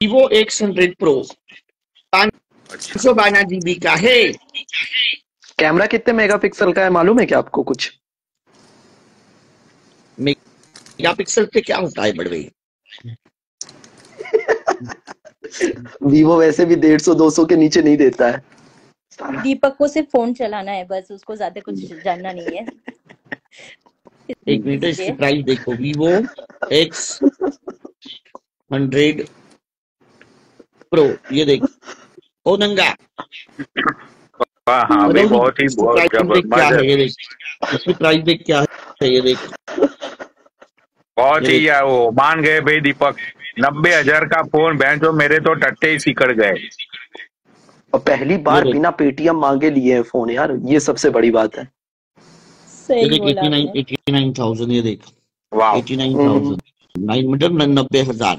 Vivo X hundred pro पाँच सौ बारह जीबी का है। कैमरा कितने मेगापिक्सल का है मालूम है क्या आपको कुछ? मेगा पिक्सल पे क्या होता है बड़वे? वीवो वैसे भी डेढ़ सौ दो सौ के नीचे नहीं देता है। दीपक को सिर्फ़ फ़ोन चलाना है बस उसको ज़्यादा कुछ जानना नहीं है। एक मिनट इसकी प्राइस देखो। वीवो एक्स हंड्रेड प्रो ये देखो। ओ नंगा। हाँ हाँ भाई बहुत ही बहुत क्या है ये देख। इसकी प्राइस देख क्या है ये देख। बहुत ही यार वो मान गए भाई दीपक। नब्बे हज़ार का फ़ोन बहन जो मेरे तो टट्टे ही सिकड़ गए। और पहली बार बिना पेटीएम मांगे लिए है फ़ोन यार ये सबसे बड़ी बात है। ये देख मतलब नब्बे हज़ार।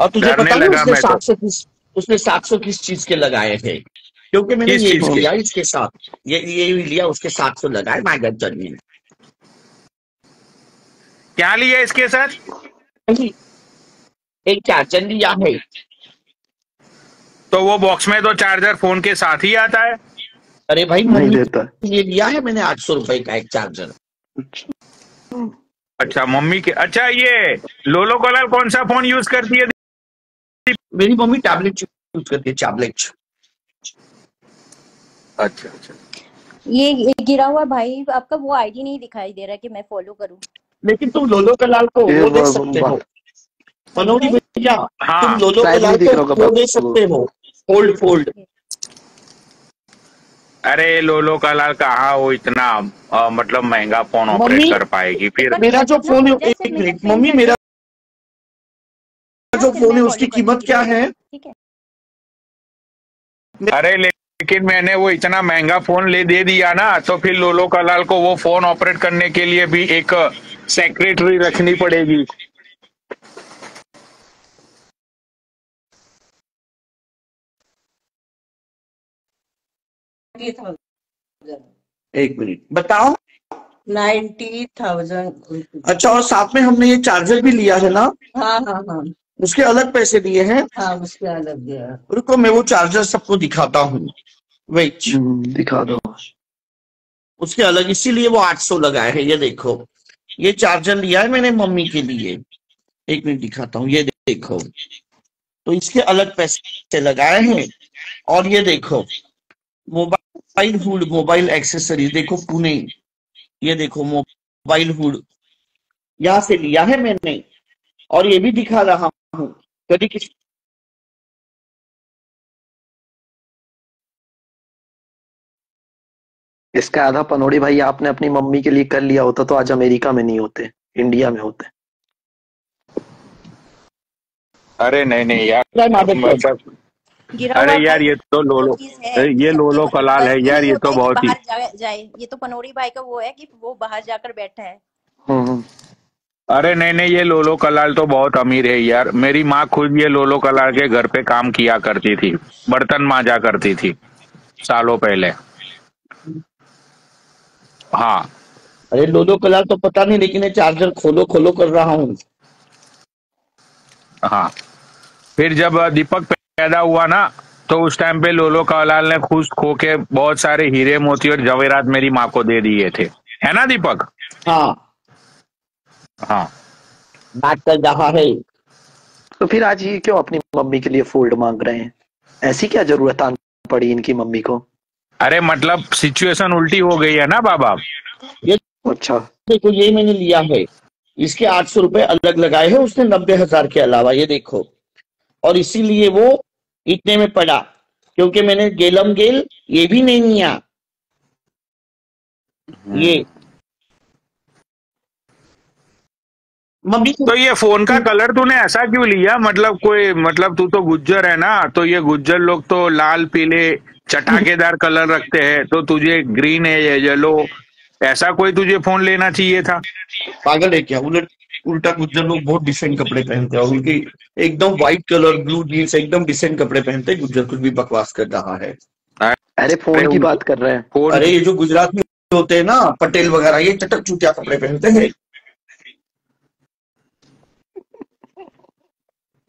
और तुझे पता है उसने तो। सात सौ किस उसने सात सौ किस चीज़ के लगाए थे? क्योंकि मैंने ये भी लिया इसके साथ। ये ये भी लिया उसके सात सौ लगाए माइगर में। क्या लिया इसके साथ? एक चार्जर लिया है। तो वो बॉक्स में तो चार्जर फ़ोन के साथ ही आता है। अरे भाई नहीं देता। लिए लिया है मैंने आठ सौ रुपए का एक चार्जर। अच्छा मम्मी के अच्छा ये लोलो कलर कौन सा फ़ोन यूज़ करती है? मेरी मम्मी टैबलेट यूज़ करती है टैबलेट अच्छा अच्छा। ये ये गिरा हुआ भाई आपका वो आईडी नहीं दिखाई दे रहा कि मैं फॉलो करूँ। लेकिन तुम लोलो कलाल को वो दे वाह, सकते हो। मनोज भैया हाँ तुम लोलो कलाल दिख को वो दे आपको। सकते हो। फोल्ड फोल्ड अरे लोलो कलर कहाँ वो इतना अ, मतलब महँगा फ़ोन ऑपरेट कर पाएगी फिर मेरा जो फ़ोन है एक मिनट मम्मी मेरा फ़ोन है उसकी कीमत क्या है? ठीक है? अरे लेकिन मैंने वो इतना महँगा फ़ोन ले दे दिया ना तो फिर लोलो कलाल को वो फ़ोन ऑपरेट करने के लिए भी एक सेक्रेटरी रखनी पड़ेगी। एक मिनट बताओ। Ninety thousand. अच्छा और साथ में हमने ये चार्जर भी लिया है ना? हाँ हाँ हाँ। उसके अलग पैसे दिए हैं। हाँ उसके अलग दिया रुको मैं वो चार्जर सबको दिखाता हूँ। वेट हम्म, दिखा दो। उसके अलग इसीलिए वो 800 लगाए हैं। ये देखो। ये चार्जर लिया है मैंने मम्मी के लिए। एक मिनट दिखाता हूँ। ये देखो। तो इसके अलग पैसे लगाए हैं। और ये देखो। मोबाइल हुड मोबाइल एक्सेसरीज देखो पुणे। ये देखो मोबाइल हुड। यहाँ से लिया है मैंने। और ये भी दिखा रहा हूँ कभी किसी इसका आधा पनोड़ी भाई आपने अपनी मम्मी के लिए कर लिया होता तो आज अमेरिका में नहीं होते इंडिया में होते। अरे नहीं नहीं यार मतलब अरे यार ये तो लोलो चीज़ ये लोलो सबके कलाल है यार ये तो कि बहुत ही जाए ये तो पनोड़ी भाई का वो है कि वो बाहर जाकर बैठा है। हम्म, अरे नहीं नहीं ये लोलो कलाल तो बहुत अमीर है यार। मेरी माँ खुद ये लोलो कलाल के घर पे काम किया करती थी बर्तन मांजा करती थी सालों पहले। हाँ। अरे लोलो कलर तो पता नहीं लेकिन ये चार्जर खोलो खोलो कर रहा हूँ। हाँ। फिर जब दीपक पैदा हुआ ना तो उस टाइम पे लोलो कलाल ने खुश खो के बहुत सारे हीरे मोती और जवेरात मेरी माँ को दे दिए थे। है ना दीपक? हाँ। हाँ। बात कर रहा है। तो फिर आज ये क्यों अपनी मम्मी के लिए फोल्ड मांग रहे हैं? ऐसी क्या ज़रूरत पड़ी इनकी मम्मी को? अरे मतलब सिचुएशन उल्टी हो गई है ना बाबा? ये अच्छा। देखो ये मैंने लिया है। इसके आठ सौ रुपए अलग लगाए हैं उसने नब्बे हज़ार के अलावा ये देखो। और इसीलिए वो इतने में पड़ा क्योंकि मैंने गेलम गेल ये भी नहीं लिया। ये मम्मी तो ये फ़ोन का कलर तूने ऐसा क्यों लिया? मतलब कोई मतलब तू तो गुज्जर है ना तो ये गुज्जर लोग तो लाल पीले चटाकेदार कलर रखते हैं तो तुझे ग्रीन है या येलो ऐसा कोई तुझे फ़ोन लेना चाहिए था? पागल है क्या? उलट उल्टा गुज्जर लोग बहुत डिसेंट कपड़े पहनते हैं उनकी एकदम व्हाइट कलर ब्लू जीन्स एकदम डिसेंट कपड़े पहनते हैं गुज्जर कुछ भी बकवास कर रहा है। अरे फ़ोन की बात कर रहे हैं। अरे ये जो गुजरात में होते हैं ना पटेल वगैरह ये चटक चूटिया कपड़े पहनते हैं।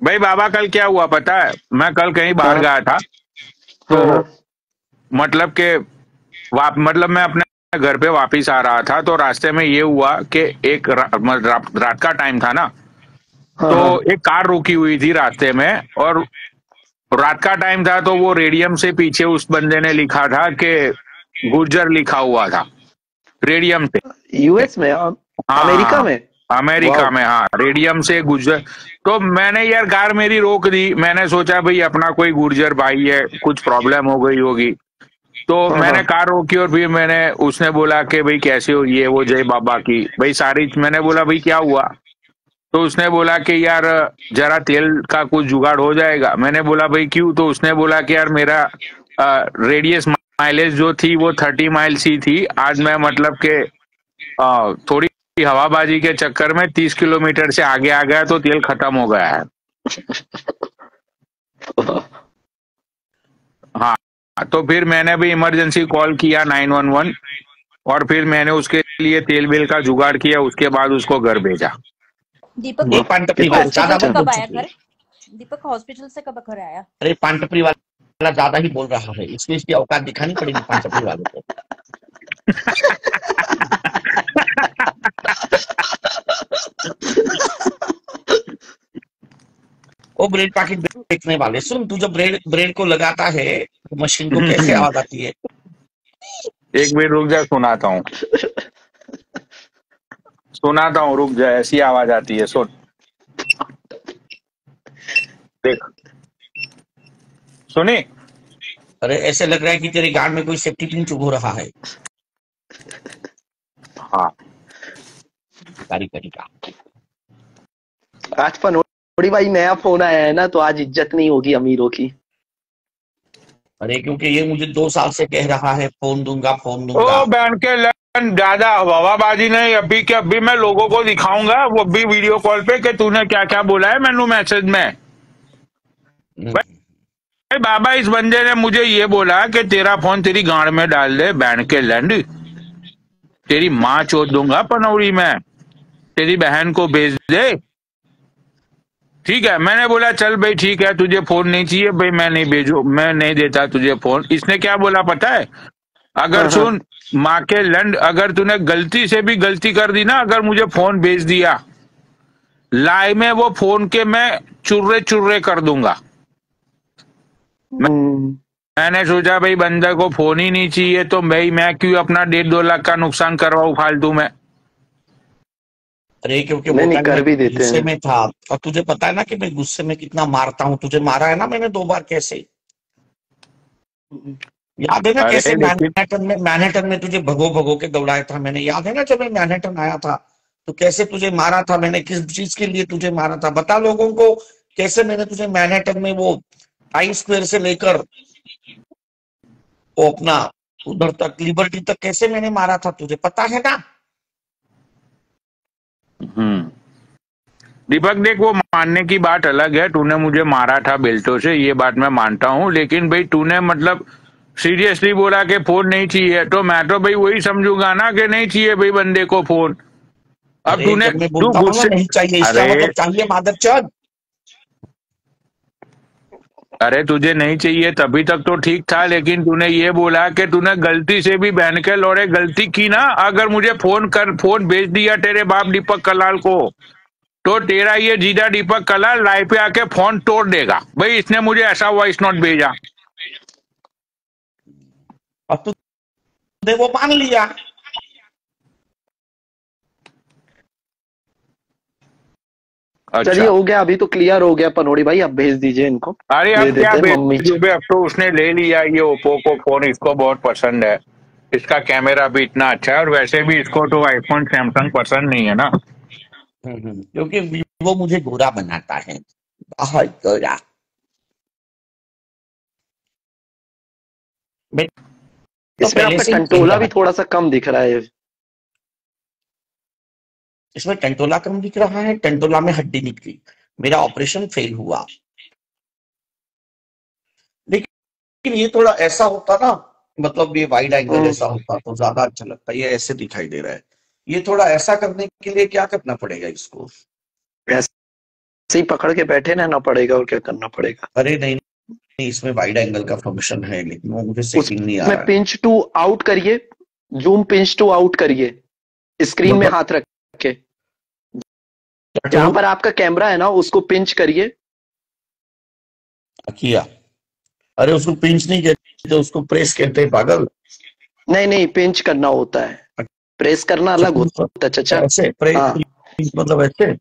भाई बाबा कल क्या हुआ पता है मैं कल कहीं बाहर हाँ। गया था तो हाँ, हाँ। मतलब के वाप मतलब मैं अपने घर पे वापिस आ रहा था तो रास्ते में ये हुआ कि एक रा, मतलब रात, रात का टाइम था ना तो एक कार रुकी हुई थी रास्ते में और रात का टाइम था तो वो रेडियम से पीछे उस बंदे ने लिखा था कि गुर्जर लिखा हुआ था रेडियम से यूएस में अमेरिका। में अमेरिका में हाँ रेडियम से गुजर तो मैंने यार कार मेरी रोक दी। मैंने सोचा भाई अपना कोई गुर्जर भाई है कुछ प्रॉब्लम हो गई होगी। तो हाँ, मैंने हाँ। कार रोकी और फिर मैंने उसने बोला कि भाई कैसे हो ये वो जय बाबा की? भाई सारी मैंने बोला भाई क्या हुआ? तो उसने बोला कि यार जरा तेल का कुछ जुगाड़ हो जाएगा। मैंने बोला भाई क्यों? तो उसने बोला कि यार मेरा रेडियस माइलेज जो थी वो थर्टी माइल्स ही थी। आज मैं मतलब के अ, थोड़ी हवाबाजी के चक्कर में तीस किलोमीटर से आगे आ गया तो तेल खत्म हो गया है। हाँ तो फिर मैंने भी इमरजेंसी कॉल किया 911 और फिर मैंने उसके लिए तेल बिल का जुगाड़ किया उसके बाद उसको घर भेजा। दीपक। दीपक हॉस्पिटल से कब घर आया? अरे पांटपरी वाला ज़्यादा ही बोल रहा है। इसमें इसकी औकात दिखानी पड़ेगी पांटपरी वाले को। ब्रेड पैकेट देखने वाले। सुन तू जब ब्रेड ब्रेड को लगाता है तो मशीन को कैसे आवाज़ आती है? एक मिनट रुक जा सुनाता हूँ। सुनाता हूँ रुक जा ऐसी आवाज़ आती है सुन। देख। सुनी? अरे ऐसे लग रहा है कि तेरे गांड में कोई सेफ्टी पिन चुभ रहा है। हाँ। कारी करी का आज पनोड़ी भाई नया फ़ोन आया है ना तो आज इज़्ज़त नहीं होगी अमीरों की। अरे क्योंकि ये मुझे दो साल से कह रहा है फ़ोन दूँगा फ़ोन ओ दूँगा के ज़्यादा हवाबाजी नहीं अभी के अभी मैं लोगों को दिखाऊँगा वो भी वीडियो कॉल पे कि तूने क्या क्या बोला है मैनू मैसेज में। हम्म। अरे बाबा इस बंदे ने मुझे ये बोला कि तेरा फ़ोन तेरी गांड में डाल दे बैंड के लैंड तेरी माँ चोट दूँगा पनौरी में। तेरी बहन को भेज दे ठीक है मैंने बोला चल भाई ठीक है तुझे फ़ोन नहीं चाहिए भाई मैं नहीं भेजू मैं नहीं देता तुझे फ़ोन इसने क्या बोला पता है? अगर हाँ, हाँ। सुन माँ के लंड अगर तूने गलती से भी गलती कर दी ना अगर मुझे फ़ोन भेज दिया लाई में वो फ़ोन के मैं चुर्रे चुर्रे कर दूँगा। हम्म, मैंने सोचा भाई बंदे को फ़ोन ही नहीं चाहिए तो भाई मैं क्यों अपना डेढ़ दो लाख का नुकसान करवाऊ फालतू में? अरे क्योंकि नहीं, नहीं, कर भी देते गुस्से में था। और तुझे पता है ना कि मैं गुस्से में कितना मारता हूँ? तुझे मारा है ना मैंने दो बार कैसे? याद है ना कैसे मैनहट्टन में मैनहट्टन में तुझे भगो भगो के दौड़ाया था मैंने? याद है ना जब मैं मैनहट्टन आया था? तो कैसे तुझे मारा था मैंने? किस चीज़ के लिए तुझे मारा था? बता लोगों को कैसे मैंने तुझे मैनहट्टन में वो टाइम स्क्वायर से लेकर वो अपना उधर तक लिबर्टी तक कैसे मैंने मारा था? तुझे पता है ना? दीपक देख वो मानने की बात अलग है। तूने मुझे मारा था बेल्टों से ये बात मैं मानता हूँ। लेकिन भाई तूने मतलब सीरियसली बोला कि फ़ोन नहीं चाहिए। तो मैं तो भाई वही समझूँगा ना कि नहीं चाहिए भाई बंदे को फ़ोन। अब तूने तू गुस्से नहीं चाहिए अरे चाहिए माधव मादरचोद अरे तुझे नहीं चाहिए, तभी तक तो ठीक था, लेकिन तूने ये बोला कि तूने गलती से भी बहन के लौड़े गलती की ना, अगर मुझे फ़ोन कर, फ़ोन भेज दिया तेरे बाप दीपक कलाल को तो तेरा ये जीजा दीपक कलाल लाइव पे आके फ़ोन तोड़ देगा। भाई, इसने मुझे ऐसा वॉइस नोट भेजा। अब तूने वो मान लिया। चलिए अच्छा हो गया अभी तो क्लियर हो गया पनोड़ी भाई अब भेज दीजिए इनको। अरे अब क्या भेजूं अब तो उसने ले लिया ये ओप्पो को फ़ोन इसको बहुत पसंद है। इसका कैमरा भी इतना अच्छा है और वैसे भी इसको तो आईफोन सैमसंग पसंद नहीं है ना। हम्म, क्योंकि वो मुझे गोरा बनाता है। बहुत गोरा तो इसमें आपका रहा भी थोड़ा सा कम दिख रहा है। इसमें टेंटोला कम दिख रहा है टेंटोला में हड्डी निकली। मेरा ऑपरेशन फेल हुआ। लेकिन ये थोड़ा ऐसा होता ना मतलब ये वाइड एंगल ऐसा होता तो ज़्यादा अच्छा लगता ये ऐसे दिखाई दे रहा है। ये थोड़ा ऐसा करने के लिए क्या करना पड़ेगा इसको? ही पकड़ के बैठे रहना पड़ेगा और क्या करना पड़ेगा? अरे नहीं नहीं इसमें वाइड एंगल का फ़ंक्शन है लेकिन वो मुझे सेटिंग नहीं आ रहा है। पिंच टू आउट करिए जूम पिंच टू आउट करिए। स्क्रीन में मतलब- हाथ रख के। जहाँ पर आपका कैमरा है ना उसको पिंच करिए। किया। अरे उसको पिंच नहीं कहते तो उसको प्रेस कहते हैं पागल। नहीं नहीं पिंच करना होता है। प्रेस करना अलग होता है चाचा। ऐसे प्रेस हाँ। मतलब ऐसे?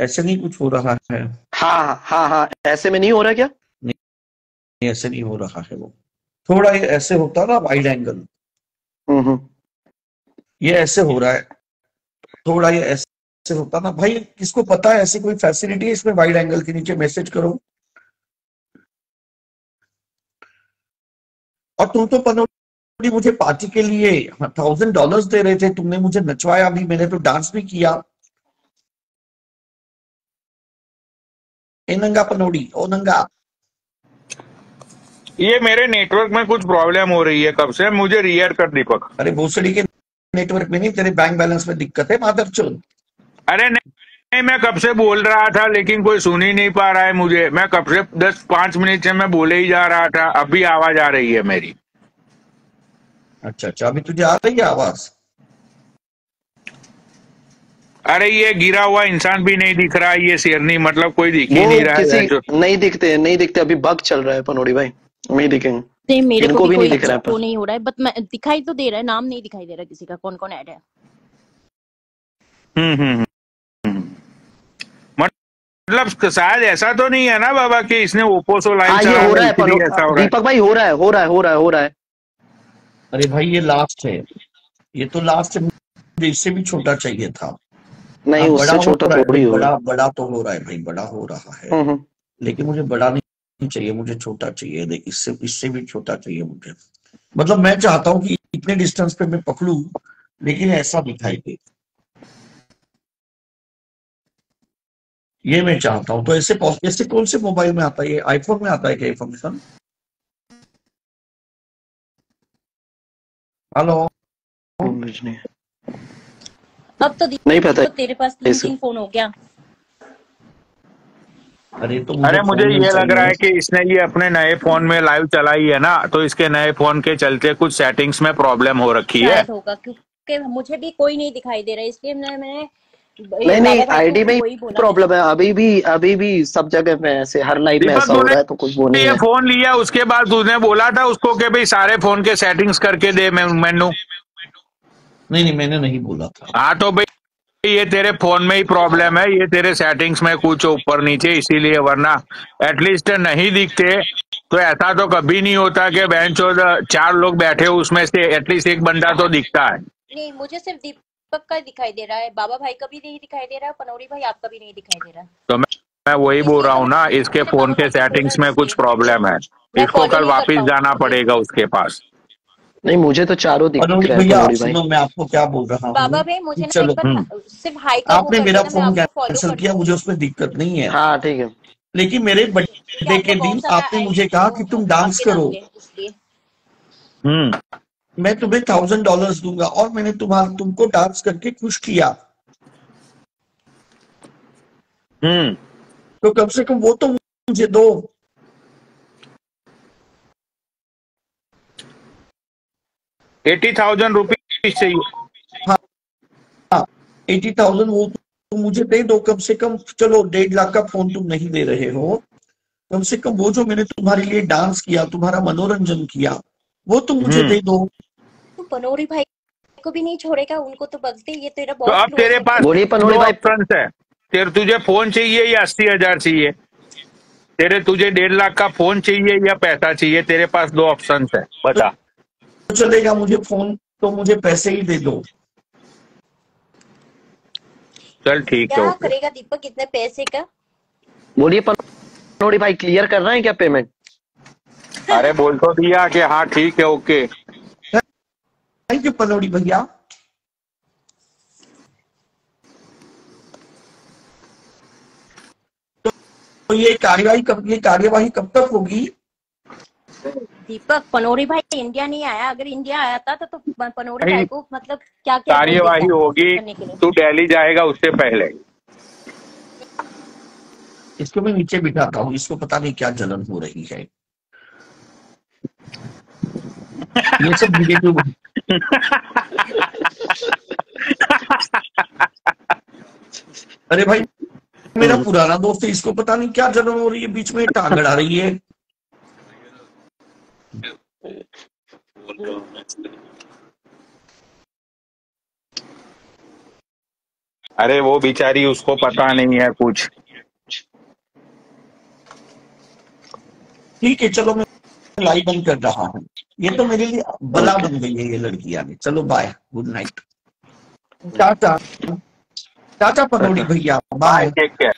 ऐसे नहीं कुछ हो रहा है। हाँ हाँ हाँ ऐसे में नहीं हो रहा क्या? नहीं, ऐसे नहीं हो रहा है वो। थोड़ा ऐसे होता ना वाइड एंगल। ये ऐसे हो रहा है। थोड़ा ये ऐसे होता ना। भाई, किसको पता है ऐसी कोई फैसिलिटी है? इसमें वाइड एंगल के नीचे मैसेज करो। और तुम तो पनौती मुझे पार्टी के लिए थाउज़ेंड डॉलर्स दे रहे थे। तुमने मुझे नचवाया भी, मैंने तो डांस भी किया। ए नंगा पनौड़ी, ओ नंगा। ये मेरे नेटवर्क में कुछ प्रॉब्लम हो रही है कब से? मुझे रियर कर दीपक। अरे भोसड़ी के नेटवर्क में नहीं तेरे बैंक बैलेंस में दिक्कत है माधर चोद अरे नहीं नहीं, मैं कब से बोल रहा था लेकिन कोई सुन ही नहीं पा रहा है मुझे। मैं कब से दस पाँच मिनट से मैं बोले ही जा रहा था अभी आवाज़ आ रही है मेरी। अच्छा अच्छा अभी तुझे आ रही है आवाज़? अरे ये गिरा हुआ इंसान भी नहीं दिख रहा है ये शेरनी मतलब कोई दिख ही नहीं रहा है नहीं दिखते नहीं दिखते अभी बग चल रहा है पनोड़ी भाई। नहीं दिखेंगे। नहीं मेरे इनको को भी भी नहीं दिख रहा है नहीं हो रहा है बट मैं दिखाई तो दे रहा है नाम नहीं दिखाई दे रहा किसी का कौन कौन ऐड है? हम्म हम्म हम्म। मतलब शायद ऐसा तो नहीं है ना बाबा कि इसने ओप्पो लाइन हाँ ये हो रहा है ऐसा हो रहा है। दीपक भाई हो रहा है हो रहा है हो रहा है हो रहा है। अरे भाई ये लास्ट है। ये तो लास्ट है इससे भी छोटा चाहिए था। नहीं उससे छोटा थोड़ी हो बड़ा बड़ा तो हो रहा है भाई बड़ा हो रहा है है। हम्म, हम्म। लेकिन मुझे बड़ा नहीं चाहिए मुझे छोटा चाहिए देख इससे इससे भी छोटा चाहिए मुझे। मतलब मैं चाहता हूँ कि इतने डिस्टेंस पे मैं पकड़ू लेकिन ऐसा दिखाई दे। ये मैं चाहता हूँ। तो ऐसे ऐसे कौन से मोबाइल में आता है? ये आईफोन में आता है क्या ये फ़ंक्शन हेलो नहीं अब तो नहीं पता तो तेरे पास तीन तीन फ़ोन हो गया। अरे तो मुझे अरे मुझे ये लग रहा है कि इसने ये अपने नए फ़ोन में लाइव चलाई है ना तो इसके नए फ़ोन के चलते कुछ सेटिंग्स में प्रॉब्लम हो रखी है। होगा क्योंकि मुझे भी कोई नहीं दिखाई दे रहा है इसलिए मैंने मैंने नहीं नहीं आईडी में ही प्रॉब्लम है अभी भी अभी भी सब जगह में ऐसे हर लाइव में ऐसा हो रहा है तो कुछ वो नहीं ये है फ़ोन लिया उसके बाद तूने बोला था उसको कि भाई सारे फ़ोन के सेटिंग्स करके दे मैं मैनू। नहीं नहीं मैंने नहीं बोला था। हाँ तो भाई ये तेरे फ़ोन में ही प्रॉब्लम है ये तेरे सेटिंग्स में कुछ ऊपर नीचे इसीलिए वरना एटलीस्ट नहीं दिखते। तो ऐसा तो कभी नहीं होता कि बहन चार लोग बैठे हो उसमें से एटलीस्ट एक बंदा तो दिखता है। नहीं मुझे सिर्फ़ दीपक का दिखाई दे रहा है बाबा भाई का भी नहीं दिखाई दे रहा है पनौरी भाई आपका भी नहीं दिखाई दे रहा। तो मैं मैं वही बोल रहा हूँ ना इसके फ़ोन के सेटिंग्स में कुछ प्रॉब्लम है। इसको कल वापस जाना पड़ेगा उसके पास। नहीं मुझे तो चारों दिख रहे हैं भैया आप सुनो मैं आपको क्या बोल रहा बाबा हूँ भाई मुझे चलो हम्म। सिर्फ़ हाई का आपने मेरा फ़ोन कैंसिल किया मुझे उसमें दिक्कत नहीं है। हाँ ठीक है। लेकिन मेरे बर्थडे के दिन आपने मुझे कहा कि तुम डांस करो। हम्म। मैं तुम्हें थाउज़ेंड डॉलर दूँगा और मैंने तुम्हारा तुमको डांस करके खुश किया। हम्म। तो कम से कम वो तो मुझे दो। एटी थाउज़ेंड रुपीज़ चाहिए। एटी थाउज़ेंड वो तुम मुझे दे दो कम से कम चलो डेढ़ लाख का फ़ोन तुम नहीं दे रहे हो। कम से कम वो जो मैंने तुम्हारे लिए डांस किया तुम्हारा मनोरंजन किया वो तुम मुझे हम्म। दे दो। तू पनौरी भाई को भी नहीं छोड़ेगा उनको तो बगते ये तेरा तो अब तेरे पास बोलिए दो भाई। ऑप्शन है। तेरे तुझे फ़ोन चाहिए या अस्सी हज़ार चाहिए? तेरे तुझे डेढ़ लाख का फ़ोन चाहिए या पैसा चाहिए? तेरे पास दो ऑप्शन है। बता। तो चलेगा मुझे फ़ोन तो मुझे पैसे ही दे दो। चल ठीक है करेगा दीपक कितने पैसे का? बोलिए पनौड़ी भाई क्लियर कर रहे हैं क्या पेमेंट अरे बोल तो दिया कि हाँ ठीक है ओके। थैंक यू पनौड़ी भैया। तो ये कार्यवाही कब ये कार्यवाही कब तक होगी? दीपक पनोरी भाई इंडिया नहीं आया। अगर इंडिया आया था तो, तो पनोरी भाई को मतलब क्या क्या कार्यवाही होगी तू दिल्ली जाएगा उससे पहले। इसको मैं नीचे बिठाता हूँ इसको पता नहीं क्या जलन हो रही है। ये सब निगेटिव अरे भाई मेरा पुराना दोस्त है इसको पता नहीं क्या जलन हो रही है बीच में टांग अड़ा रही है। अरे वो बेचारी उसको पता नहीं है कुछ। ठीक है चलो मैं लाइव बंद कर रहा हूँ। ये तो मेरे लिए बला बन गई है ये लड़की आगे। चलो बाय गुड नाइट चाचा चाचा पनोड़ी भैया बाय टेक केयर